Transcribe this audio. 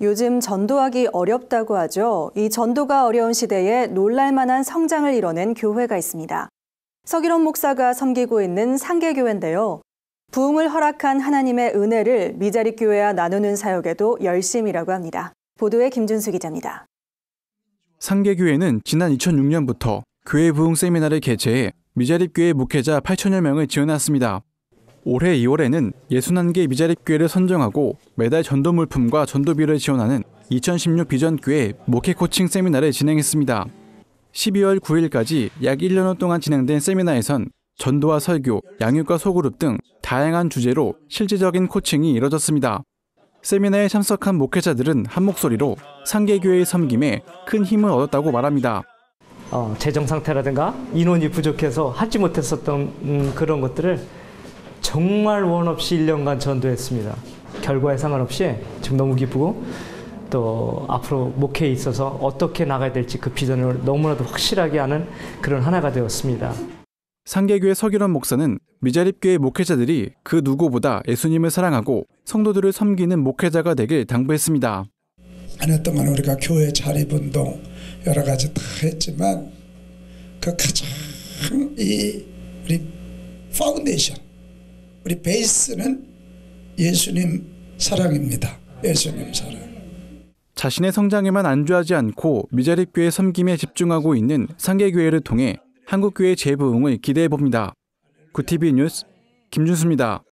요즘 전도하기 어렵다고 하죠. 이 전도가 어려운 시대에 놀랄만한 성장을 이뤄낸 교회가 있습니다. 서기론 목사가 섬기고 있는 상계교회인데요. 부흥을 허락한 하나님의 은혜를 미자립 교회와 나누는 사역에도 열심이라고 합니다. 보도에 김준수 기자입니다. 상계교회는 지난 2006년부터 교회 부흥 세미나를 개최해 미자립교회 목회자 8천여 명을 지원했습니다. 올해 2월에는 61개 미자립교회를 선정하고 매달 전도 물품과 전도비를 지원하는 2016 비전교회 목회 코칭 세미나를 진행했습니다. 12월 9일까지 약 1년 동안 진행된 세미나에선 전도와 설교, 양육과 소그룹 등 다양한 주제로 실질적인 코칭이 이뤄졌습니다. 세미나에 참석한 목회자들은 한 목소리로 상계교회의 섬김에 큰 힘을 얻었다고 말합니다. 어, 재정 상태라든가 인원이 부족해서 하지 못했었던 음, 그런 것들을 정말 원 없이 1년간 전도했습니다. 결과에 상관없이 지금 너무 기쁘고 또 앞으로 목회에 있어서 어떻게 나가야 될지 그 비전을 너무나도 확실하게 하는 그런 하나가 되었습니다. 상계교회 서기론 목사는 미자립교회 목회자들이 그 누구보다 예수님을 사랑하고 성도들을 섬기는 목회자가 되길 당부했습니다. 한 해 동안 우리가 교회 자립운동 여러 가지 다 했지만 그 가장 이 우리 파운데이션 우리 base는 예수님 사랑입니다. 예수님 사랑. 자신의 성장에만 안주하지 않고 미자립교회 섬김에 집중하고 있는 상계교회를 통해 한국교회 재부흥을 기대해 봅니다. GOODTV 뉴스 김준수입니다.